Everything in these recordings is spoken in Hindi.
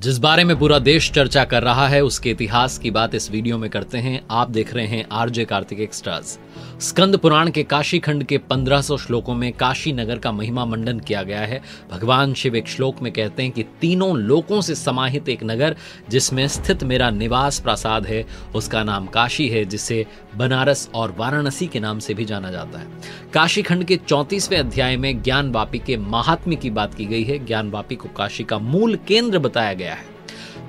जिस बारे में पूरा देश चर्चा कर रहा है, उसके इतिहास की बात इस वीडियो में करते हैं। आप देख रहे हैं आरजे कार्तिक एक्स्ट्राज स्कंद पुराण के काशी खंड के 1500 श्लोकों में काशी नगर का महिमा मंडन किया गया है। भगवान शिव एक श्लोक में कहते हैं कि तीनों लोकों से समाहित एक नगर, जिसमें स्थित मेरा निवास प्रासाद है, उसका नाम काशी है, जिसे बनारस और वाराणसी के नाम से भी जाना जाता है। काशी खंड के चौंतीसवें अध्याय में ज्ञान वापी के महात्म्य की बात की गई है। ज्ञान वापी को काशी का मूल केंद्र बताया गया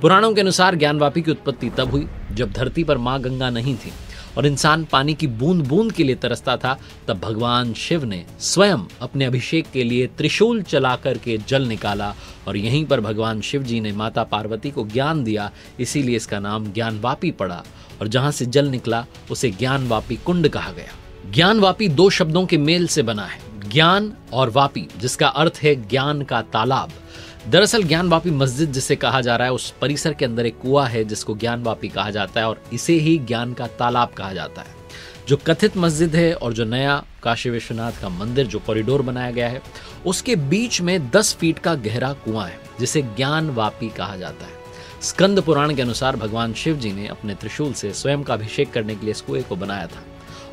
पुराणों के अनुसार ज्ञानवापी की उत्पत्ति तब हुई, जब धरती पर माँ गंगा नहीं थी और इंसान पानी की बूंद बूंद के लिए तरसता था, तब भगवान शिव ने स्वयं अपने अभिषेक के लिए त्रिशूल चला करके जल निकाला और यहीं पर भगवान शिव जी ने माता पार्वती को ज्ञान दिया, इसीलिए इसका नाम ज्ञानवापी पड़ा और जहाँ से जल निकला, उसे ज्ञानवापी कुंड कहा गया। ज्ञानवापी दो शब्दों के मेल से बना है, ज्ञान और वापी, जिसका अर्थ है ज्ञान का तालाब। दरअसल ज्ञानवापी मस्जिद जिसे कहा जा रहा है, उस परिसर के अंदर एक कुआ है जिसको ज्ञानवापी कहा जाता है और इसे ही ज्ञान का तालाब कहा जाता है। जो कथित मस्जिद है और जो नया काशी विश्वनाथ का मंदिर, जो कॉरिडोर बनाया गया है, उसके बीच में 10 फीट का गहरा कुआँ है, जिसे ज्ञान वापी कहा जाता है। स्कंद पुराण के अनुसार भगवान शिव जी ने अपने त्रिशूल से स्वयं का अभिषेक करने के लिए इस कुएँ को बनाया था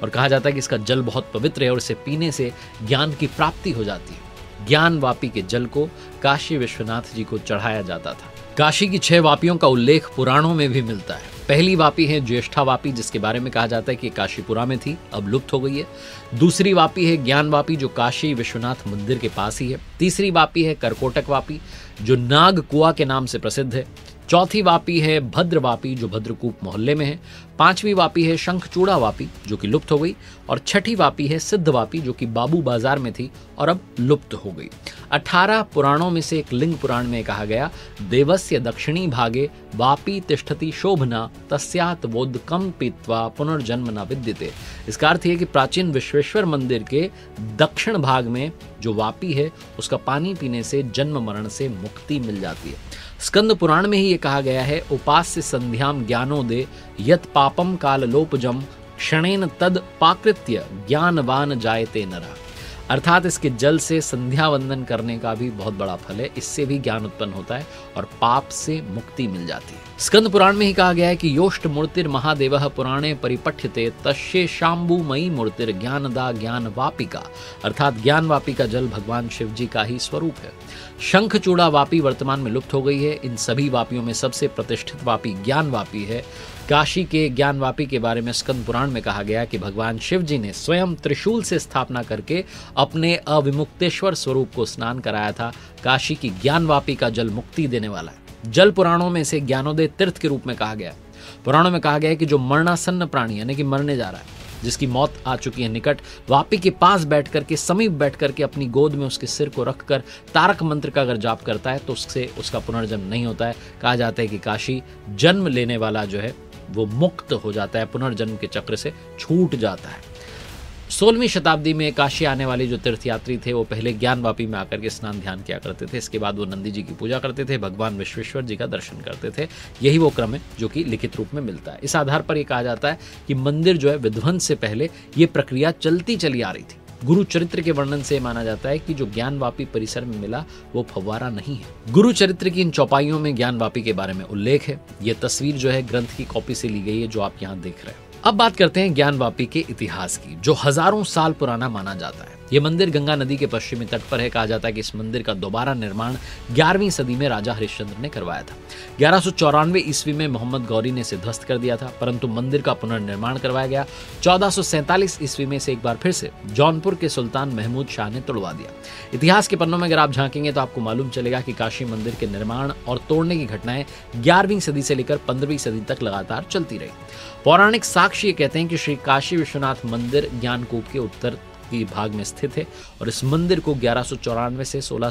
और कहा जाता है कि इसका जल बहुत पवित्र है और इसे पीने से ज्ञान की प्राप्ति हो जाती है। ज्ञान वापी के जल को काशी विश्वनाथ जी को चढ़ाया जाता था। काशी की छह वापियों का उल्लेख पुराणों में भी मिलता है। पहली वापी है ज्येष्ठा वापी, जिसके बारे में कहा जाता है कि काशीपुरा में थी, अब लुप्त हो गई है। दूसरी वापी है ज्ञान वापी, जो काशी विश्वनाथ मंदिर के पास ही है। तीसरी वापी है करकोटक वापी, जो नाग कुआ के नाम से प्रसिद्ध है। चौथी वापी है भद्र वापी, जो भद्रकूप मोहल्ले में है। पांचवी वापी है शंखचूड़ा वापी, जो कि लुप्त हो गई। और छठी वापी है सिद्ध वापी, जो कि बाबू बाज़ार में थी और अब लुप्त हो गई। अठारह पुराणों में से एक लिंग पुराण में कहा गया, देवस्य दक्षिणी भागे वापी तिष्ठति शोभना, तस्यात बोध कम पीतवा पुनर्जन्म न विद्यते। इसका अर्थ है कि प्राचीन विश्वेश्वर मंदिर के दक्षिण भाग में जो वापी है, उसका पानी पीने से, जन्म मरण से मुक्ति मिल जाती है। स्कंद पुराण में ही ये कहा गया है, उपास्य संध्याम ज्ञानो दे, यत पापम काल लोपजम क्षणेन तद पाकृत्य ज्ञानवान जायते नरा। अर्थात इसके जल से संध्या वंदन करने का भी बहुत बड़ा फल है। इससे भी ज्ञान उत्पन्न होता है और पाप से मुक्ति मिल जाती है। स्कंद पुराण में ही कहा गया है कि योष्ट मूर्तिर महादेव पुराणे परिपठ्यते तस्े शाम्बू मई मूर्तिर ज्ञानदा ज्ञान वापिका अर्थात ज्ञान वापिका जल भगवान शिव जी का ही स्वरूप है। शंख चूड़ा वापी वर्तमान में लुप्त हो गई है। इन सभी वापियों में सबसे प्रतिष्ठित वापी ज्ञान वापी है। काशी के ज्ञानवापी के बारे में स्कंद पुराण में कहा गया कि भगवान शिव जी ने स्वयं त्रिशूल से स्थापना करके अपने अविमुक्तेश्वर स्वरूप को स्नान कराया था। काशी की ज्ञानवापी का जल मुक्ति देने वाला है। जल पुराणों में से ज्ञानोदय तीर्थ के रूप में कहा गया पुराणों में कहा गया है कि जो मरणासन्न प्राणी, यानी कि मरने जा रहा है, जिसकी मौत आ चुकी है निकट, वापी के पास बैठ करके समीप बैठ करके अपनी गोद में उसके सिर को रखकर तारक मंत्र का अगर जाप करता है तो उससे उसका पुनर्जन्म नहीं होता है। कहा जाता है कि काशी जन्म लेने वाला जो है, वो मुक्त हो जाता है, पुनर्जन्म के चक्र से छूट जाता है। सोलहवीं शताब्दी में काशी आने वाले जो तीर्थयात्री थे, वो पहले ज्ञानवापी में आकर के स्नान ध्यान किया करते थे। इसके बाद वो नंदी जी की पूजा करते थे, भगवान विश्वेश्वर जी का दर्शन करते थे। यही वो क्रम है जो कि लिखित रूप में मिलता है। इस आधार पर यह कहा जाता है कि मंदिर जो है, विध्वंस से पहले ये प्रक्रिया चलती चली आ रही थी। गुरु चरित्र के वर्णन से माना जाता है कि जो ज्ञानवापी परिसर में मिला, वो फव्वारा नहीं है। गुरु चरित्र की इन चौपाइयों में ज्ञानवापी के बारे में उल्लेख है। ये तस्वीर जो है, ग्रंथ की कॉपी से ली गई है, जो आप यहाँ देख रहे हैं। अब बात करते हैं ज्ञानवापी के इतिहास की, जो हज़ारों साल पुराना माना जाता है। ये मंदिर गंगा नदी के पश्चिमी तट पर है। कहा जाता है कि इस मंदिर का दोबारा निर्माण 11वीं सदी में राजा हरिश्चंद्र ने करवाया था। ग्यारह सौ ईस्वी में मोहम्मद गौरी ने इसे ध्वस्त कर दिया था, परंतु मंदिर का पुनर्निर्माण करवाया गया। चौदह ईस्वी में से एक बार फिर से जौनपुर के सुल्तान महमूद शाह ने तोड़वा दिया। इतिहास के पन्नों में अगर आप झांकेंगे तो आपको मालूम चलेगा कि काशी मंदिर के निर्माण और तोड़ने की घटनाएँ ग्यारहवीं सदी से लेकर पंद्रहवीं सदी तक लगातार चलती रही। पौराणिक साक्ष्य कहते हैं कि श्री काशी विश्वनाथ मंदिर ज्ञानकूप के उत्तर की भाग में स्थित है और इस मंदिर को ग्यारह से सोलह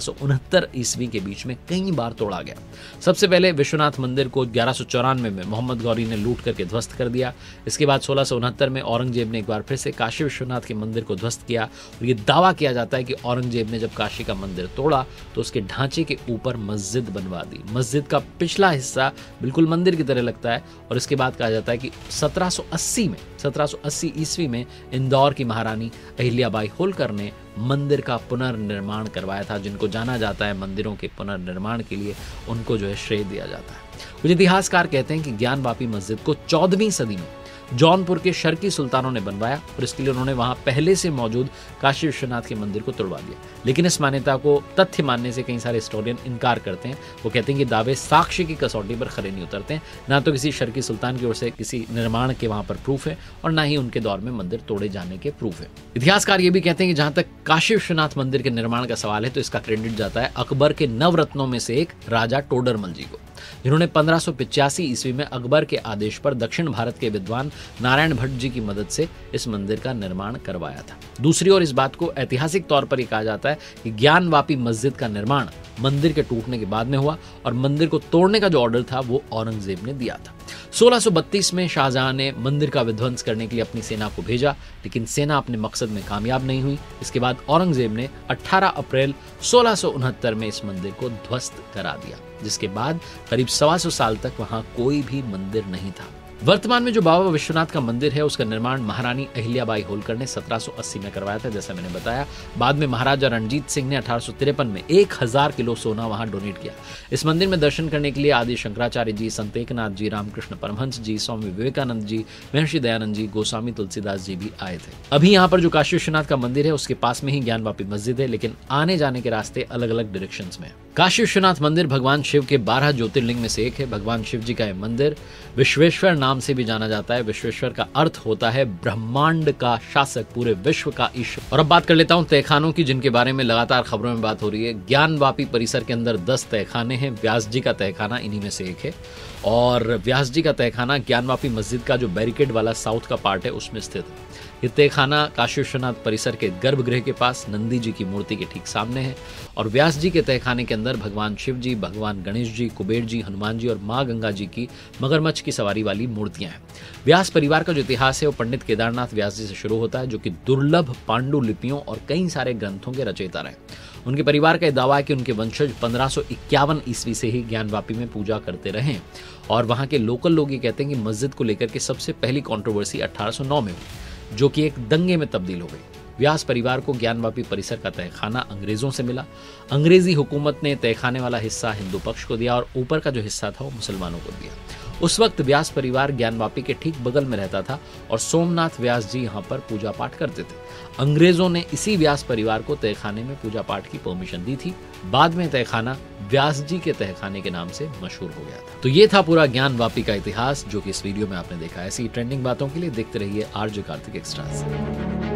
ईस्वी के बीच में कई बार तोड़ा गया। सबसे पहले विश्वनाथ मंदिर को ग्यारह में मोहम्मद गौरी ने लूट करके ध्वस्त कर दिया। इसके बाद सोलह में औरंगज़ेब ने एक बार फिर से काशी विश्वनाथ के मंदिर को ध्वस्त किया और ये दावा किया जाता है कि औरंगज़ेब ने जब काशी का मंदिर तोड़ा तो उसके ढांचे के ऊपर मस्जिद बनवा दी। मस्जिद का पिछला हिस्सा बिल्कुल मंदिर की तरह लगता है और इसके बाद कहा जाता है कि 1780 में 1780 ईस्वी में इंदौर की महारानी अहिल्याबाई होलकर ने मंदिर का पुनर्निर्माण करवाया था, जिनको जाना जाता है मंदिरों के पुनर्निर्माण के लिए, उनको जो है श्रेय दिया जाता है। कुछ इतिहासकार कहते हैं कि ज्ञानवापी मस्जिद को चौदहवीं सदी में जौनपुर के शर्की सुल्तानों ने बनवाया और इसके लिए उन्होंने वहाँ पहले से मौजूद काशी विश्वनाथ के मंदिर को तोड़वा दिया। लेकिन इस मान्यता को तथ्य मानने से कई सारे हिस्टोरियन इनकार करते हैं। वो कहते हैं कि दावे साक्ष्य की कसौटी पर खड़े नहीं उतरते हैं। ना तो किसी शर्की सुल्तान की ओर से किसी निर्माण के वहाँ पर प्रूफ है और ना ही उनके दौर में मंदिर तोड़े जाने के प्रूफ है। इतिहासकार ये भी कहते हैं कि जहाँ तक काशी विश्वनाथ मंदिर के निर्माण का सवाल है तो इसका क्रेडिट जाता है अकबर के नवरत्नों में से एक राजा टोडरमल जी को। जिन्होंने पंद्रह ईस्वी में अकबर के आदेश पर दक्षिण भारत के विद्वान नारायण भट्ट जी की मदद से इस मंदिर का निर्माण करवाया था। दूसरी ओर इस बात को ऐतिहासिक तौर पर यह कहा जाता है कि ज्ञानवापी मस्जिद का निर्माण मंदिर के टूटने के बाद में हुआ और मंदिर को तोड़ने का जो ऑर्डर था, वो औरंगज़ेब ने दिया था। 1632 में शाहजहां ने मंदिर का विध्वंस करने के लिए अपनी सेना को भेजा, लेकिन सेना अपने मकसद में कामयाब नहीं हुई। इसके बाद औरंगज़ेब ने 18 अप्रैल सोलह में इस मंदिर को ध्वस्त करा दिया, जिसके बाद करीब सवा साल तक वहाँ कोई भी मंदिर नहीं था। वर्तमान में जो बाबा विश्वनाथ का मंदिर है, उसका निर्माण महारानी अहिल्याबाई होलकर ने 1780 में करवाया था, जैसा मैंने बताया। बाद में महाराजा रणजीत सिंह ने अठारह सौ तिरपन में एक हज़ार किलो सोना वहाँ डोनेट किया। इस मंदिर में दर्शन करने के लिए आदि शंकराचार्य जी संत एकनाथ जी, रामकृष्ण परमहंस जी, स्वामी विवेकानंद जी, महर्षि दयानंद जी, गोस्वामी तुलसीदास जी भी आए थे। अभी यहाँ पर जो काशी विश्वनाथ का मंदिर है, उसके पास में ही ज्ञानवापी मस्जिद है, लेकिन आने जाने के रास्ते अलग अलग डायरेक्शन में काशी विश्वनाथ मंदिर भगवान शिव के बारह ज्योतिर्लिंग में से एक है। भगवान शिव जी का यह मंदिर विश्वेश्वर नाम से भी जाना जाता है। विश्वेश्वर का अर्थ होता है ब्रह्मांड का शासक, पूरे विश्व का ईश्वर। और अब बात कर लेता हूँ तहखानों की, जिनके बारे में लगातार खबरों में बात हो रही है। ज्ञानवापी परिसर के अंदर दस तहखाने हैं। व्यास जी का तहखाना इन्हीं में से एक है। और व्यास जी का तहखाना ज्ञानवापी मस्जिद का, जो बैरिकेड वाला साउथ का पार्ट है, उसमें स्थित है। ये तहखाना काशी विश्वनाथ परिसर के गर्भगृह के पास नंदी जी की मूर्ति के ठीक सामने है और व्यास जी के तहखाने के अंदर भगवान शिव जी, भगवान गणेश जी, कुबेर जी, हनुमान जी और माँ गंगा जी की मगरमच्छ की सवारी वाली मूर्तियाँ हैं। व्यास परिवार का जो इतिहास है वो पंडित केदारनाथ व्यास जी से शुरू होता है, जो कि दुर्लभ पांडुलिपियों और कई सारे ग्रंथों के रचयिता रहे उनके परिवार का दावा है कि उनके वंशज पंद्रह ईस्वी से ही ज्ञानवापी में पूजा करते रहे और वहाँ के लोकल लोग ये कहते हैं कि मस्जिद को लेकर के सबसे पहली कंट्रोवर्सी 1809 में हुई। जो कि एक दंगे में तब्दील हो गई। व्यास परिवार को ज्ञानवापी परिसर का तहखाना अंग्रेज़ों से मिला। अंग्रेज़ी हुकूमत ने तहखाने वाला हिस्सा हिंदू पक्ष को दिया और ऊपर का जो हिस्सा था वो मुसलमानों को दिया। उस वक्त व्यास परिवार ज्ञानवापी के ठीक बगल में रहता था और सोमनाथ व्यास जी यहाँ पर पूजा पाठ करते थे। अंग्रेज़ों ने इसी व्यास परिवार को तहखाने में पूजा पाठ की परमिशन दी थी। बाद में तहखाना व्यास जी के तहखाने के नाम से मशहूर हो गया था। तो ये था पूरा ज्ञान वापी का इतिहास, जो कि इस वीडियो में आपने देखा ऐसी ट्रेंडिंग बातों के लिए देखते रहिए आर्ज कार्तिक एक्स्ट्रा